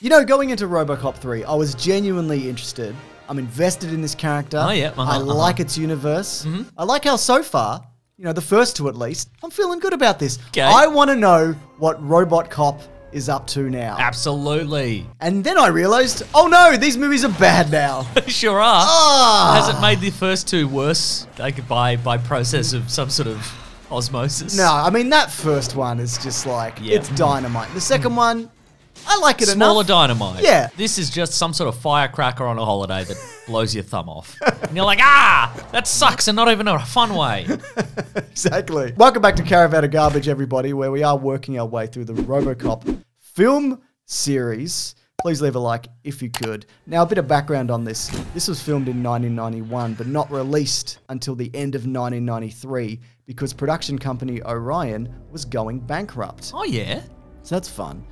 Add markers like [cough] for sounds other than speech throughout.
You know, going into Robocop 3, I was genuinely interested. I'm invested in this character. Oh, yeah, uh-huh, I uh-huh. like its universe. I like how so far, you know, the first two at least, I'm feeling good about this. Okay. I want to know what Robot Cop is up to now. Absolutely. And then I realized, oh no, these movies are bad now. [laughs] sure are. Ah! Has it made the first two worse like by by process of some sort of osmosis? No, I mean that first one is just like Yeah. it's dynamite. The second one, I like it Smaller enough. dynamite. Yeah. This is just some sort of firecracker on a holiday that blows your thumb off. And you're like, ah, that sucks and not even a fun way. [laughs] exactly. Welcome back to Caravan of Garbage, everybody, where we are working our way through the RoboCop film series. Please leave a like if you could. Now, a bit of background on this. This was filmed in 1991, but not released until the end of 1993 because production company Orion was going bankrupt. Oh, yeah. So that's fun.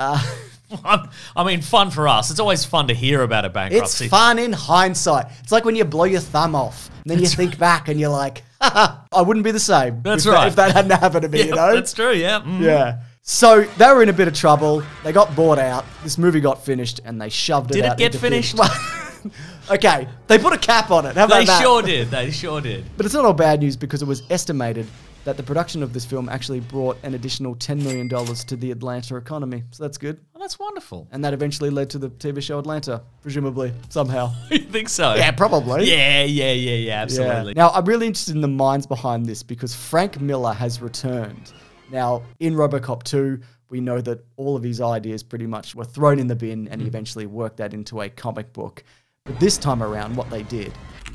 [laughs] I mean, fun for us. It's always fun to hear about a bankruptcy. It's fun in hindsight. It's like when you blow your thumb off, and then you think back and you're like, [laughs] I wouldn't be the same. That's if that- right. if that hadn't happened to me, [laughs] Yeah, you know? That's true, yeah. Mm. Yeah. So they were in a bit of trouble. They got bought out. This movie got finished, and they shoved it. Did it it get finished? okay, they put a cap on it. How about They that? sure did. They sure did. But it's not all bad news because it was estimated that the production of this film actually brought an additional $10 million to the Atlanta economy. So that's good. Well, that's wonderful. And that eventually led to the TV show Atlanta, presumably, somehow. [laughs] you think so? Yeah, probably. Yeah, yeah, yeah, yeah, absolutely. Yeah. Now, I'm really interested in the minds behind this because Frank Miller has returned. Now, in Robocop 2, we know that all of his ideas pretty much were thrown in the bin and he hmm. eventually worked that into a comic book. But this time around, what they did,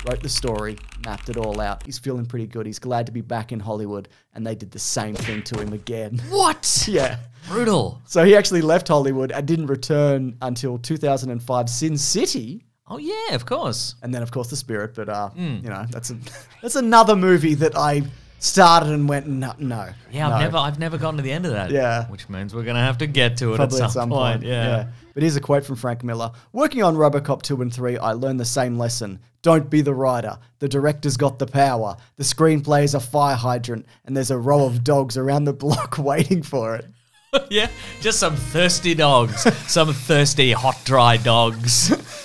wrote the story, mapped it all out. He's feeling pretty good. He's glad to be back in Hollywood, and they did the same thing to him again. [laughs] What? yeah. Brutal. So he actually left Hollywood and didn't return until 2005 Sin City, Oh yeah, of course. and then of course the spirit but uh Hmm. you know that's a [laughs] that's another movie that i started and went no no Yeah, no. I've never, I've never gotten to the end of that. Yeah. which means we're gonna have to get to it probably at some, point. Yeah. but here's a quote from frank miller working on robocop 2 and 3 i learned the same lesson don't be the writer the director's got the power the screenplay is a fire hydrant and there's a row of dogs around the [laughs] block waiting for it [laughs] yeah, just some thirsty dogs, some thirsty hot dry dogs. [laughs]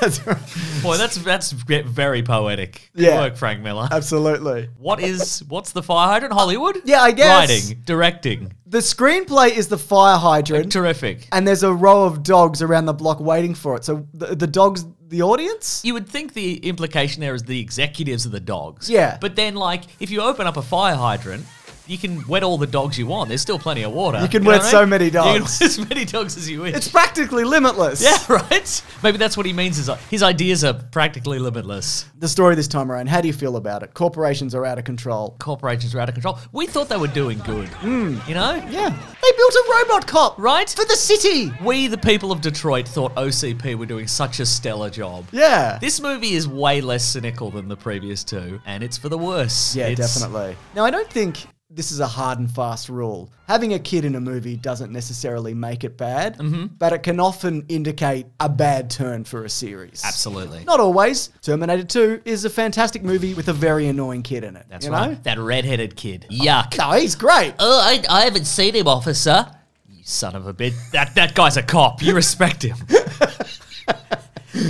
That's right. Boy, that's that's very poetic. Good Yeah. work, Frank Miller. absolutely What is what's the fire hydrant? Hollywood? Yeah, I guess. Writing, directing, the screenplay is the fire hydrant terrific. and there's a row of dogs around the block waiting for it so the, the dogs the audience You would think the implication there is the executives of the dogs. Yeah. But then, like, if you open up a fire hydrant, you can wet all the dogs you want. There's still plenty of water. You can know wet what I so mean? many [laughs] You can dogs. wet as many dogs as you wish. It's practically limitless. yeah, [laughs] right? Maybe that's what he means is uh, his ideas are practically limitless. The story this time around, how do you feel about it? Corporations are out of control. Corporations are out of control. We thought they were doing good. You know? Yeah. They built a robot cop. Right? For the city. We, the people of Detroit, thought OCP were doing such a stellar job. Yeah. This movie is way less cynical than the previous two, and it's for the worse. yeah, It's- definitely. Now, I don't think this is a hard and fast rule. Having a kid in a movie doesn't necessarily make it bad, Mm-hmm. but it can often indicate a bad turn for a series. Absolutely. Not always. Terminator 2 is a fantastic movie with a very annoying kid in it. That's you right. Know? That red-headed kid. Yuck. No, he's great. Oh, I, I haven't seen him, officer. You son of a bitch. That that guy's a cop. You respect him. [laughs]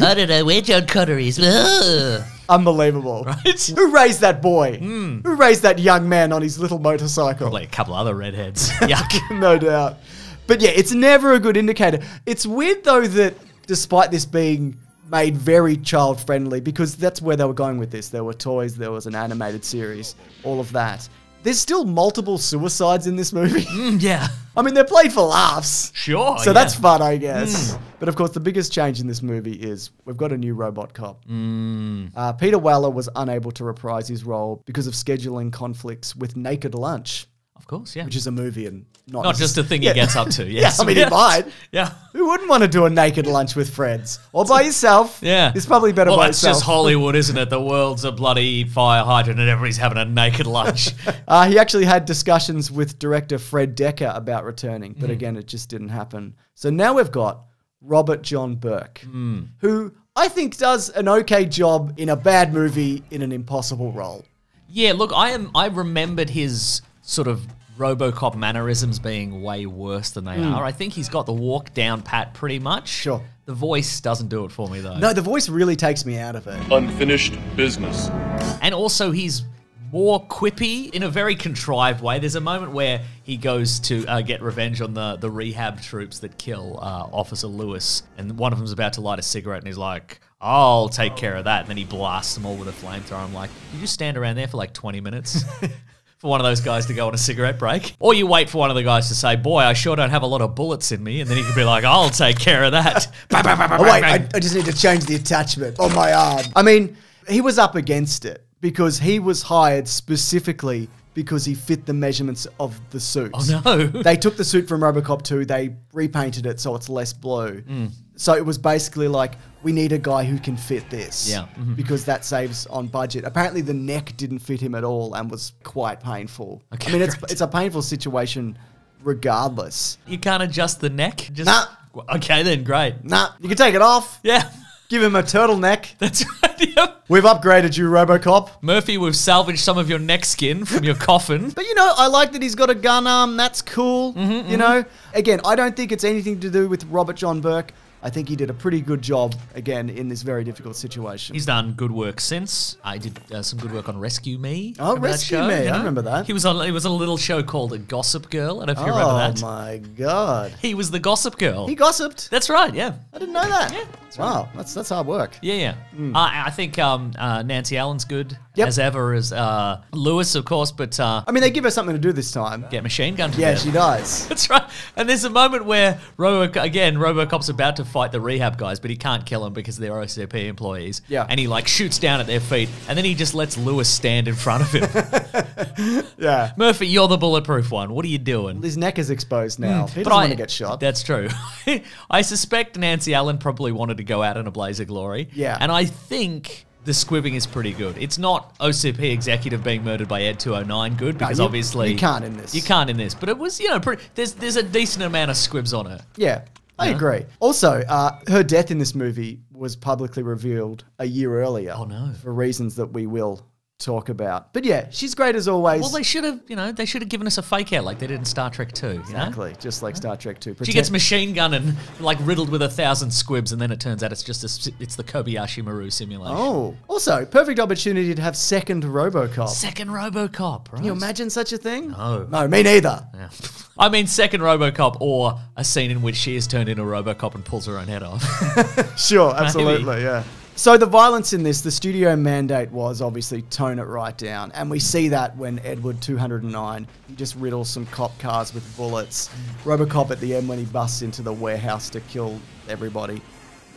I don't know where John Connor is. Ugh. Unbelievable. [laughs] Right? Who raised that boy? Hmm. Who raised that young man on his little motorcycle? Like a couple other redheads. [laughs] Yuck. [laughs] no doubt. But yeah, it's never a good indicator. It's weird though that despite this being made very child friendly, because that's where they were going with this. There were toys, there was an animated series, all of that. There's still multiple suicides in this movie. [laughs] Mm, yeah. I mean, they're played for laughs. Sure. So yeah. that's fun, I guess. But of course, the biggest change in this movie is we've got a new robot cop. Uh, Peter Weller was unable to reprise his role because of scheduling conflicts with Naked Lunch, Of course, yeah. which is a movie and not, Not just a thing Yeah. he gets up to. [laughs] Yeah, Yes. I mean, he might. Yeah. Who wouldn't want to do a naked lunch with friends or by yourself? Yeah. it's probably better Well, by that's yourself. just Hollywood, isn't it? The world's a bloody fire hydrant and everybody's having a naked lunch. [laughs] Uh, he actually had discussions with director Fred Dekker about returning, but again, it just didn't happen. So now we've got Robert John Burke, Hmm. who I think does an okay job in a bad movie in an impossible role. Yeah, look, I am. I remembered his sort of RoboCop mannerisms being way worse than they are. I think he's got the walk down pat pretty much. Sure. The voice doesn't do it for me though. No, the voice really takes me out of it. Unfinished business. And also, he's more quippy in a very contrived way. There's a moment where he goes to uh, get revenge on the, the rehab troops that kill uh, Officer Lewis, and one of them's about to light a cigarette, and he's like, I'll take care of that. And then he blasts them all with a flamethrower. I'm like, you just stand around there for like 20 minutes? [laughs] For one of those guys to go on a cigarette break, or you wait for one of the guys to say, "Boy, I sure don't have a lot of bullets in me," and then he could be like, "I'll take care of that." Bang, bang, bang, bang, Oh, wait, I. I [laughs] just need to change the attachment on my arm. I mean, he was up against it because he was hired specifically because he fit the measurements of the suit. Oh, no. they took the suit from Robocop 2, they repainted it so it's less blue. Mm. So it was basically like, we need a guy who can fit this. Yeah. Mhm. Because that saves on budget. Apparently, the neck didn't fit him at all and was quite painful. Okay, I mean, it's, it's a painful situation regardless. You can't adjust the neck. Just Nah. okay, then great. Nah, you can take it off, Yeah, give him a turtleneck. [laughs] that's right. Yep. We've upgraded you, Robocop. Murphy, we've salvaged some of your neck skin from your coffin. [laughs] But you know, I like that he's got a gun arm. That's cool. Mm-hmm, you know, again, I don't think it's anything to do with Robert John Burke. I think he did a pretty good job again in this very difficult situation. He's done good work since. I did uh, some good work on Rescue Me. Oh, Remember Rescue show, Me, you I remember that. He was on. It was a little show called A Gossip Girl. I don't know if you oh remember that. Oh my god, He was the Gossip Girl. he gossiped. That's right. Yeah. I didn't know that. Yeah, wow, that's that's hard work. Yeah, yeah. I, I think um, uh, Nancy Allen's good. Yep. as ever as uh, Lewis, of course, but uh, I mean, they give her something to do this time. get machine gun to Yeah, death. she does. [laughs] That's right. And there's a moment where Robo again, RoboCop's about to fight the rehab guys, but he can't kill them because they're OCP employees. Yeah. And he like shoots down at their feet, and then he just lets Lewis stand in front of him. [laughs] Yeah. Murphy, you're the bulletproof one. What are you doing? His neck is exposed now. He Hmm. But doesn't I- want to get shot. That's true. [laughs] I suspect Nancy Allen probably wanted to go out in a blaze of glory. Yeah. And I think the squibbing is pretty good. It's not OCP executive being murdered by Ed 209 good because you- obviously you can't in this. You can't in this, but it was you know pretty, there's there's a decent amount of squibs on it. Yeah, I Yeah. agree. Also, uh, her death in this movie was publicly revealed a year earlier. Oh, no. For reasons that we will talk about. But yeah, she's great as always. Well, they should have you know they should have given us a fake out like they did in Star Trek 2. You know? exactly, just like Star Trek 2. She gets machine gun and like riddled with a thousand squibs, and then it turns out it's just a, it's the Kobayashi Maru simulation. Oh, also, perfect opportunity to have second RoboCop. Second RoboCop, right? Can you imagine such a thing? No. No, me neither. Yeah. I mean, second RoboCop or a scene in which she is turned into a RoboCop and pulls her own head off. [laughs] Sure, [laughs] absolutely, yeah. So the violence in this, the studio mandate was obviously tone it right down, and we see that when Edward 209 he just riddles some cop cars with bullets. RoboCop at the end when he busts into the warehouse to kill everybody.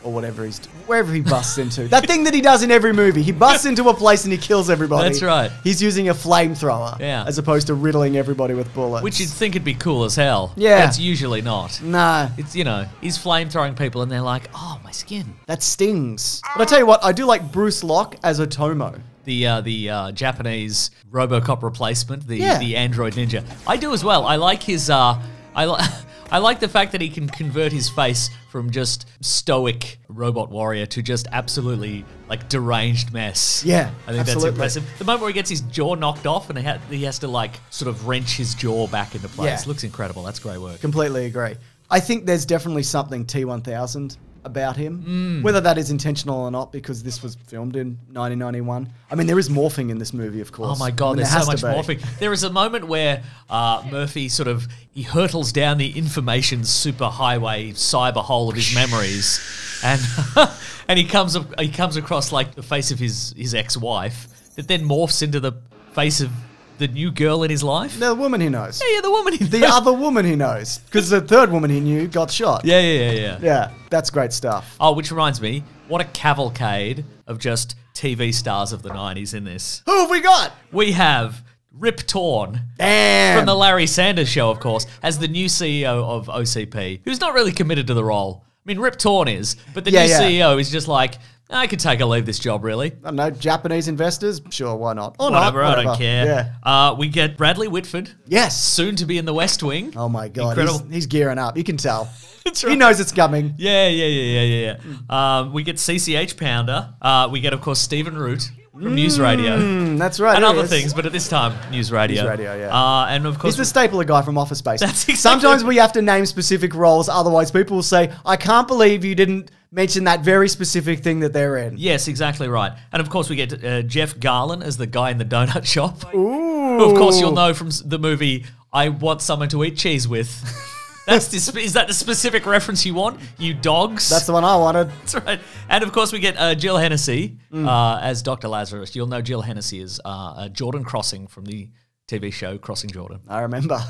Or whatever he's wherever he busts [laughs] into. That thing that he does in every movie. He busts into a place and he kills everybody. That's right. He's using a flamethrower. Yeah. As opposed to riddling everybody with bullets. which you'd think would be cool as hell. Yeah. It's usually not. Nah. It's, you know, he's flamethrowing people and they're like, oh, my skin. That stings. But I tell you what, I do like Bruce Locke as Otomo. The uh, the uh, Japanese RoboCop replacement, the Yeah. the android ninja. I do as well. I like his. Uh, I like. [laughs] I like the fact that he can convert his face from just stoic robot warrior to just absolutely like deranged mess. Yeah, I think absolutely. that's impressive. The moment where he gets his jaw knocked off and he, ha- he has to like sort of wrench his jaw back into place Yeah. looks incredible. That's great work. Completely agree. I think there's definitely something T1000 about him, Mm. whether that is intentional or not, because this was filmed in 1991. I mean, there is morphing in this movie, of course. Oh my I god, mean, there's there so much morphing. There is a moment where uh, Murphy sort of he hurtles down the information superhighway cyber hole of his [laughs] memories, and [laughs] and he comes up, he comes across like the face of his his ex wife that then morphs into the face of the new girl in his life. The woman he knows. Yeah, yeah, the woman. He The other woman he knows, because the third woman he knew got shot. Yeah, yeah, yeah, yeah. Yeah, that's great stuff. Oh, which reminds me, what a cavalcade of just TV stars of the '90s in this. Who have we got? We have Rip Torn. Damn. from the Larry Sanders show, of course, as the new CEO of OCP, who's not really committed to the role. I mean, Rip Torn is, but the Yeah, new yeah. CEO is just like, I could take or leave this job, really. I don't know, Japanese investors? Sure, why not? Or Whatever, not, I don't care. Yeah. Uh, we get Bradley Whitford, Yes. soon to be in the West Wing. Oh my god, Incredible. he's, he's gearing up. You can tell. [laughs] That's He knows it's coming. Yeah, yeah, yeah, yeah, yeah. yeah. Um, we get CCH Pounder. Uh, we get, of course, Stephen Root. From News Radio. Mm, that's right. And other is. things, but at this time, News Radio. News Radio, yeah. Uh, and of course, He's the stapler guy from Office Space. That's exactly- Sometimes we have to name specific roles, otherwise people will say, "I can't believe you didn't mention that very specific thing that they're in." Yes, exactly right. And of course, we get uh, Jeff Garlin as the guy in the donut shop. Ooh. Who, of course, you'll know from the movie "I Want Someone to Eat Cheese With." [laughs] That's the, is that the specific reference you want? You dogs. That's the one I wanted. [laughs] That's right. And of course, we get uh, Jill Hennessy Mm. uh, as Dr. Lazarus. You'll know Jill Hennessy is uh, Jordan Crossing from the TV show Crossing Jordan. I remember.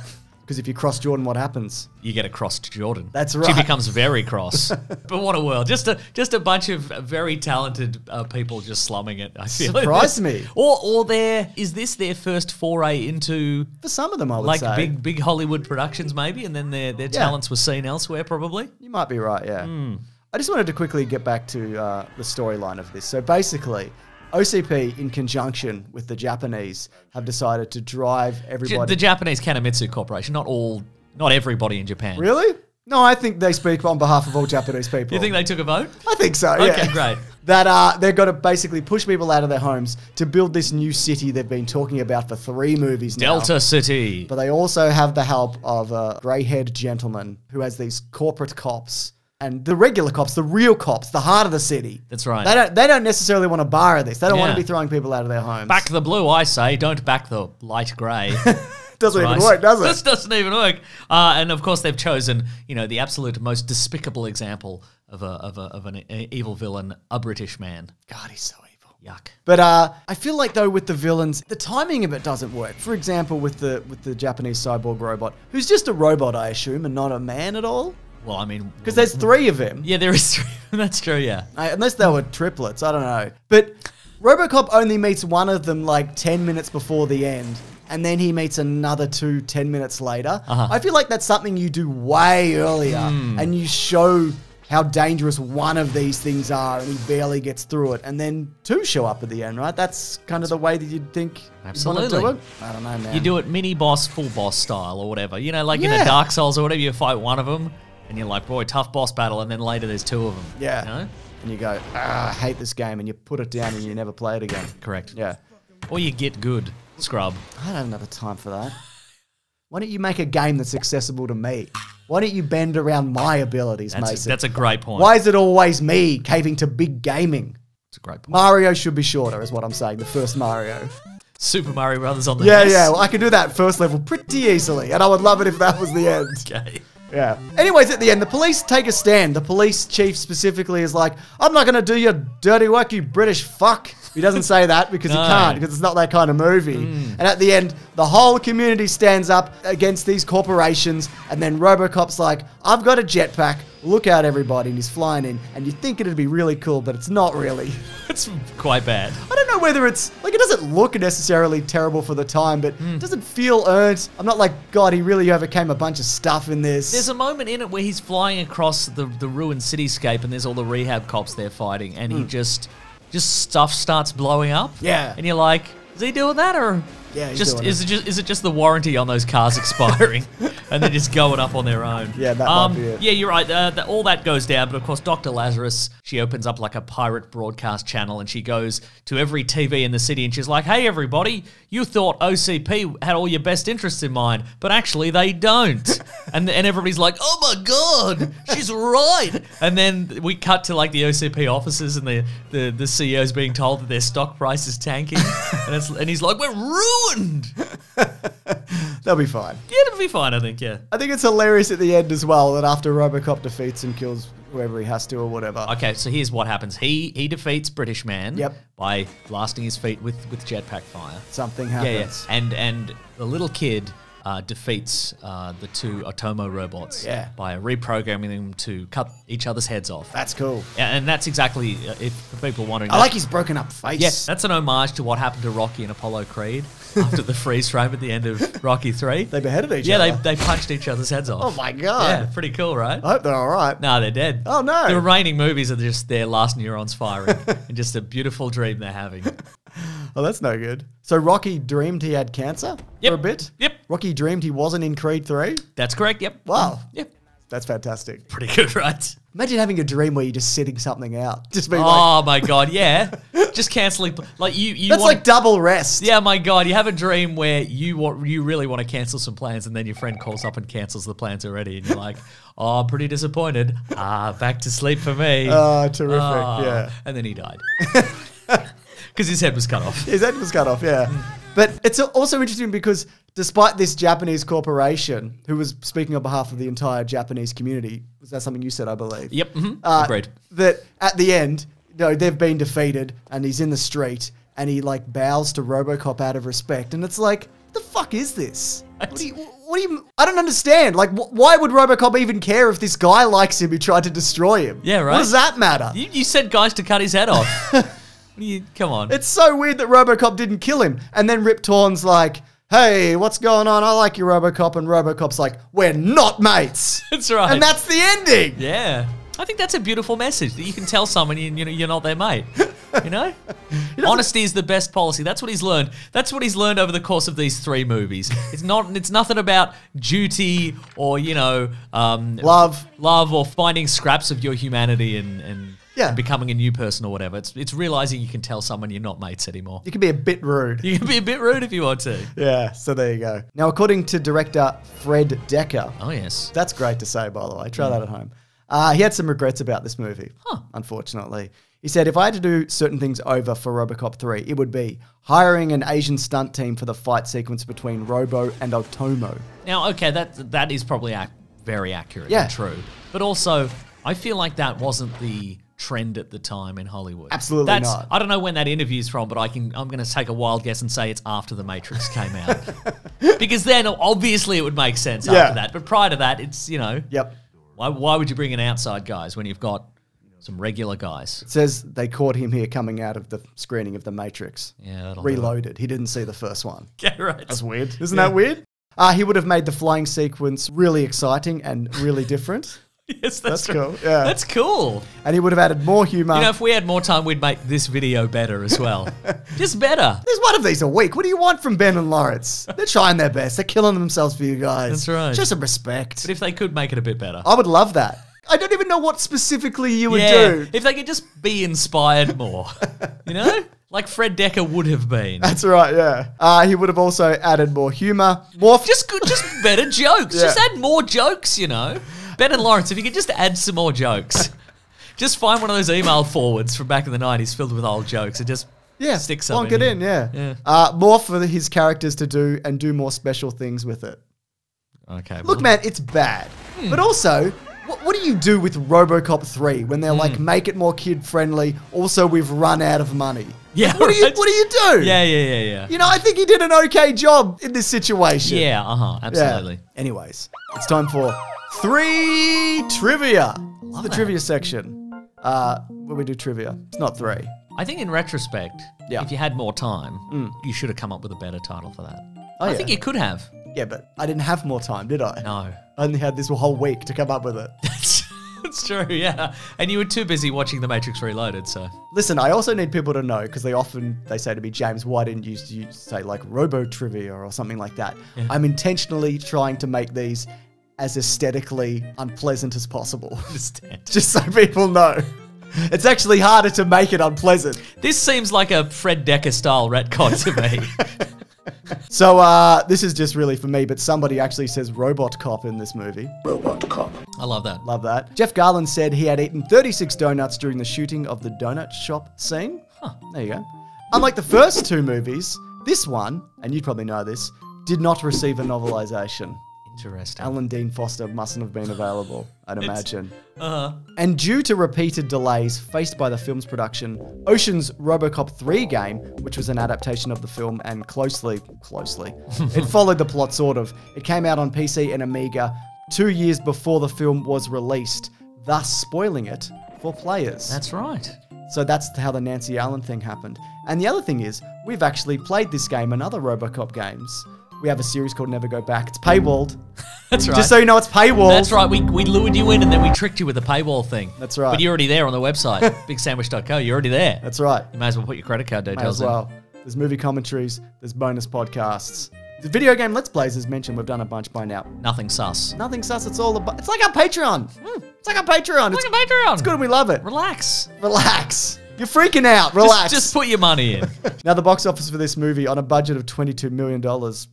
Because if you cross Jordan, what happens? You get a crossed Jordan. That's right. She becomes very cross. [laughs] but what a world! Just a just a bunch of very talented uh, people just slumming it. I feel Surprised me. [laughs] Or or their is this their first foray into For some of them, I would like say. big big Hollywood productions maybe, and then their their talents were seen elsewhere probably. You might be right, yeah. Hmm. I just wanted to quickly get back to uh, the storyline of this. So basically, OCP, in conjunction with the Japanese, have decided to drive everybody. The Japanese Kanemitsu Corporation, not all, not everybody in Japan. really? No, I think they speak on behalf of all Japanese [laughs] people. You think they took a vote? I think so. Okay, yeah. great. [laughs] That uh, they're going to basically push people out of their homes to build this new city they've been talking about for three movies now. Delta City. But they also have the help of a grey-haired gentleman who has these corporate cops and the regular cops, the real cops, the heart of the city. That's right. They don't. They don't necessarily want to borrow this. They don't want Yeah. to be throwing people out of their homes. Back the blue, I say. Don't back the light grey. [laughs] doesn't even Right. work, does it? This doesn't even work. Uh, and of course, they've chosen, you know, the absolute most despicable example of a of a of an e- evil villain, a British man. God, he's so evil. Yuck. But uh, I feel like though with the villains, the timing of it doesn't work. For example, with the with the Japanese cyborg robot, who's just a robot, I assume, and not a man at all, Well, I mean, because there's three of him. yeah, there is. [laughs] Three. That's true. Yeah. I, unless they were triplets, I don't know. But RoboCop only meets one of them like 10 minutes before the end, and then he meets another two 10 minutes later. Uh-huh. I feel like that's something you do way earlier, Hmm. and you show how dangerous one of these things are, and he barely gets through it, and then two show up at the end, right? That's kind of the way that you'd think want to do Absolutely. it. I don't know, man. You do it mini boss, full boss style, or whatever. You know, like in Yeah. a Dark Souls or whatever, you fight one of them, and you're like, boy, tough boss battle, and then later there's two of them. Yeah. You know? And you go, ah, I hate this game, and you put it down and you never play it again. Correct. Yeah. Or you get good, scrub. I don't have the time for that. Why don't you make a game that's accessible to me? Why don't you bend around my abilities, That's, Mason? that's a great point. Why is it always me caving to big gaming? It's a great point. Mario should be shorter, is what I'm saying. The first Mario. Super Mario Brothers on the Yeah, NES. yeah. Well, I could do that first level pretty easily, and I would love it if that was the end. [laughs] Okay. Yeah. Anyways, at the end, the police take a stand. The police chief specifically is like, I'm not going to do your dirty work, you British fuck. He doesn't say that because No. he can't, because it's not that kind of movie. And at the end, the whole community stands up against these corporations. And then Robocop's like, I've got a jetpack. Look out, everybody. And he's flying in. And you think it'd be really cool, but it's not really. [laughs] It's quite bad. I don't know whether it's like it doesn't look necessarily terrible for the time, but Hmm. it doesn't feel earned. I'm not like, God, he really overcame a bunch of stuff in this. There's a moment in it where he's flying across the, the ruined cityscape and there's all the rehab cops there fighting and he just just stuff starts blowing up. Yeah. And you're like, is he doing that or Yeah, just is it. it just is it just the warranty on those cars expiring [laughs] [laughs] and they're just going up on their own? Yeah, that might um, be it. Yeah, you're right. Uh, th- all that goes down, but of course, Dr. Lazarus she opens up like a pirate broadcast channel and she goes to every TV in the city and she's like, "Hey, everybody, you thought OCP had all your best interests in mind, but actually they don't." [laughs] and and everybody's like, "Oh my god, she's right." And then we cut to like the OCP offices and the the, the CEO's being told that their stock price is tanking, and it's and he's like, "We're ruined." [laughs] They'll be fine. Yeah, it'll be fine, I think. Yeah. I think it's hilarious at the end as well that after Robocop defeats and kills whoever he has to or whatever. Okay, so here's what happens. He he defeats British Man Yep. by blasting his feet with, with jetpack fire. Something Yeah, yeah. And and the little kid uh, defeats uh, the two Otomo robots Yeah. by reprogramming them to cut each other's heads off. That's cool. Yeah, and that's exactly uh, if for people wondering. I like his broken up face. Yeah, that's an homage to what happened to Rocky and Apollo Creed [laughs] after the freeze frame at the end of Rocky Three. They beheaded each yeah, other. Yeah, they, they punched each other's heads off. Oh my god. Yeah, pretty cool, right? I hope they're all right. No, they're dead. Oh, no. The remaining movies are just their last neurons firing [laughs] and just a beautiful dream they're having. [laughs] Oh, that's no good. So Rocky dreamed he had cancer Yep. for a bit. Yep. Rocky dreamed he wasn't in Creed 3. That's correct. Yep. Wow. Yep. That's fantastic. Pretty good, [laughs] right? Imagine having a dream where you're just sitting something out. Just being like, Oh my god, yeah. [laughs] Just canceling like you you that's want like double rest. Yeah, my god, you have a dream where you want you really want to cancel some plans and then your friend calls up and cancels the plans already and you're like, "Oh, I'm pretty disappointed. Ah, back to sleep for me." Oh, terrific. Ah. Yeah. And then he died. [laughs] Cuz his head was cut off. His head was cut off, yeah. But it's also interesting because despite this Japanese corporation, who was speaking on behalf of the entire Japanese community, was that something you said, I believe? Yep, mhm, Uh, agreed. That at the end, know, they've been defeated and he's in the street and he like bows to Robocop out of respect. And it's like, the fuck is this? What do you, what do you, I don't understand. Like, wh- why would Robocop even care if this guy likes him who tried to destroy him? Yeah, right. What does that matter? You, you said guys to cut his head off. [laughs] You, come on. It's so weird that Robocop didn't kill him. And then Rip Torn's like, hey, what's going on? I like you, Robocop. And Robocop's like, we're not mates. [laughs] That's right. And that's the ending. yeah. I think that's a beautiful message that you can tell someone you, you know you're not their mate. [laughs] You know, honesty is the best policy. That's what he's learned. That's what he's learned over the course of these three movies. It's not. It's nothing about duty or you know, um, Love. love or finding scraps of your humanity and and, Yeah. and becoming a new person or whatever. It's it's realizing you can tell someone you're not mates anymore. You can be a bit rude. You can be a bit rude if you want to. Yeah, so there you go. Now, according to director Fred Dekker, Oh yes. that's great to say, by the way. Try that at home. Uh, he had some regrets about this movie, Huh. unfortunately. He said, if I had to do certain things over for Robocop 3, it would be hiring an Asian stunt team for the fight sequence between Robo and Otomo. Now, okay, that that is probably ac- very accurate Yeah. and true. But also, I feel like that wasn't the trend at the time in Hollywood. Absolutely That's, not. I don't know when that interview's from, but I can. I'm going to take a wild guess and say it's after The Matrix came out, [laughs] because then obviously it would make sense Yeah. after that. But prior to that, it's you know, Yep. why why would you bring in outside guys when you've got some regular guys? It says they caught him here coming out of the screening of The Matrix. Yeah, that'll do it. Reloaded. He didn't see the first one. [laughs] Yeah, right. That's weird. Isn't that weird? Uh, he would have made the flying sequence really exciting and really different. [laughs] [laughs] Yes, that's, That's right. cool, yeah. that's cool. And he would have added more humor. You know, if we had more time, we'd make this video better as well. [laughs] Just better. There's one of these a week. What do you want from Ben and Laurence? They're trying their best. They're killing themselves for you guys. That's right. Just some respect. But if they could make it a bit better. I would love that. I don't even know what specifically you would yeah, do. if they could just be inspired more, [laughs] you know, like Fred Dekker would have been. That's right, yeah. Uh, he would have also added more humor. More f- Just good, just better jokes. Yeah. Just add more jokes, you know. Ben and Laurence, if you could just add some more jokes, [laughs] just find one of those email forwards from back in the nineties filled with old jokes and just yeah, stick some plonk it here. in, yeah. Yeah. Uh, more for his characters to do and do more special things with it. Okay, Look, well, man, it's bad. Hmm. But also, what, what do you do with Robocop 3 when they're Hmm. like, make it more kid friendly? Also, we've run out of money. Yeah, What do you, right. what do, you do? yeah, yeah, yeah, yeah, You know, I think he did an okay job in this situation. yeah. Uh huh. Yeah. Absolutely. Anyways, it's time for three trivia. Love the that. trivia section. Uh, where we do trivia. It's not three. I think in retrospect, Yeah. if you had more time, you should have come up with a better title for that. Oh, I yeah. think you could have. Yeah, but I didn't have more time, did I? No. I only had this whole week to come up with it. [laughs] That's, true, yeah. And you were too busy watching The Matrix Reloaded, so. Listen, I also need people to know because they often they say to me, James, why didn't you, you say like Robo Trivia or something like that? I'm intentionally trying to make these as aesthetically unpleasant as possible, [laughs] Understand. just so people know. It's actually harder to make it unpleasant. This seems like a Fred Dekker style retcon to me. [laughs] So uh, this is just really for me, but somebody actually says Robot Cop in this movie. Robot cop. I love that. Love that. Jeff Garlin said he had eaten 36 donuts during the shooting of the donut shop scene. There you go. Unlike the first two movies, this one, and you probably know this, did not receive a novelization. Interesting. Alan Dean Foster mustn't have been available, I'd imagine. Uh-huh. And due to repeated delays faced by the film's production, Ocean's Robocop 3 game, which was an adaptation of the film and closely, closely, [laughs] it followed the plot sort of. It came out on PC and Amiga two years before the film was released, thus spoiling it for players. That's right. So that's how the Nancy Allen thing happened. And the other thing is, we've actually played this game and other Robocop games. We have a series called Never Go Back. It's paywalled. [laughs] That's right. Just so you know, it's paywalled. That's right. We, we lured you in and then we tricked you with the paywall thing. That's right. But you're already there on the website, [laughs] bigsandwich.co. You're already there. That's right. You may as well put your credit card details May as well. There's movie commentaries, there's bonus podcasts. The video game Let's Plays, as mentioned, we've done a bunch by now. Nothing sus. Nothing sus. It's all about. Hmm. It's like our Patreon. It's like our Patreon. It's, Look at Patreon. it's good and we love it. Relax. Relax. You're freaking out. Relax. Just, just put your money in. [laughs] now the box office for this movie on a budget of twenty-two million dollars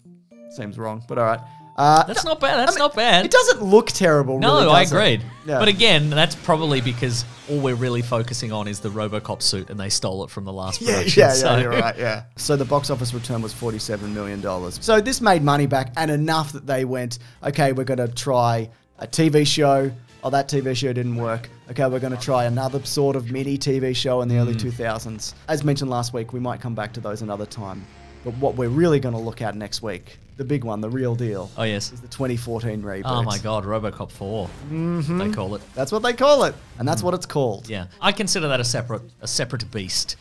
seems wrong, but all right. Uh, That's not bad. That's not bad. It doesn't look terrible. No, really, I agreed. Yeah. But again, that's probably because all we're really focusing on is the RoboCop suit, and they stole it from the last [laughs] Yeah, production. yeah, yeah, so- you're right, yeah. [laughs] So the box office return was $47 million. So this made money back and enough that they went, okay, we're going to try a TV show. Oh, that TV show didn't work. Okay, we're going to try another sort of mini TV show in the early Hmm. 2000s. As mentioned last week, we might come back to those another time. But what we're really going to look at next week, the big one, the real deal, Oh yes. is the 2014 reboot. Oh my God, RoboCop 4 Mm-hmm. They call it. That's what they call it, and that's what it's called. Yeah, I consider that a separate a separate beast.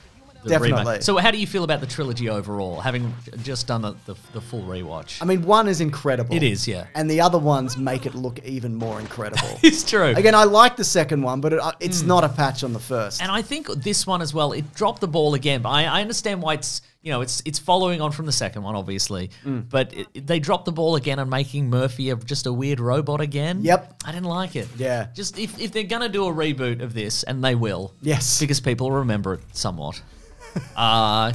The Definitely. remake. So, how do you feel about the trilogy overall, having just done the, the, the full rewatch? I mean, one is incredible. It is, yeah. And the other ones make it look even more incredible. [laughs] it's true. Again, I like the second one, but it, uh, it's not a patch on the first. And I think this one as well, it dropped the ball again. But I, I understand why it's you know it's it's following on from the second one, obviously. Mm. But it, it- they dropped the ball again on making Murphy a, just a weird robot again. Yep. I didn't like it. Yeah. Just if, if they're gonna do a reboot of this, and they will, Yes. because people remember it somewhat. Uh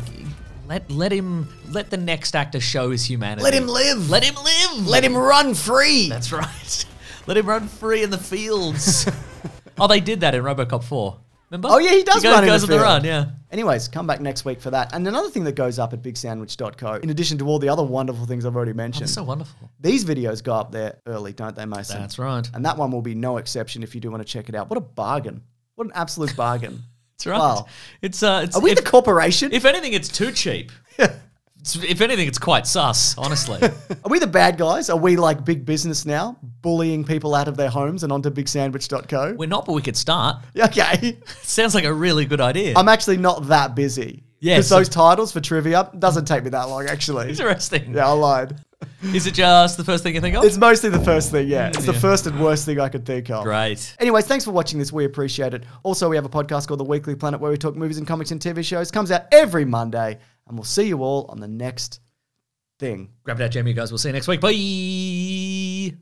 let let him let the next actor show his humanity. Let him live. Let him live. Let him run free. That's right. [laughs] Let him run free in the fields. [laughs] oh, they did that in RoboCop 4. Remember? Oh, yeah, he does he goes, run in goes the on the run, yeah. Anyways, come back next week for that. And another thing that goes up at bigsandwich.co, in addition to all the other wonderful things I've already mentioned, That's so wonderful. these videos go up there early, don't they, Mason? That's right. And that one will be no exception if you do want to check it out. What a bargain. What an absolute bargain. [laughs] That's right. Wow. It's uh, it's Are we if, the corporation? if anything, it's too cheap. [laughs] If anything, it's quite sus, honestly. [laughs] Are we the bad guys? Are we like big business now, bullying people out of their homes and onto bigsandwich.co? We're not, but we could start. Okay. [laughs] Sounds like a really good idea. I'm actually not that busy. Yes. Because those titles for trivia doesn't take me that long, actually. Interesting. Yeah, I lied. [laughs] Is it just the first thing you think of? It's mostly the first thing, yeah. It's the first and worst thing I could think of. Great. Anyways, thanks for watching this. We appreciate it. Also, we have a podcast called The Weekly Planet where we talk movies and comics and TV shows. Comes out every Monday, and we'll see you all on the next thing. Grab it out, Jamie, guys. We'll see you next week. Bye.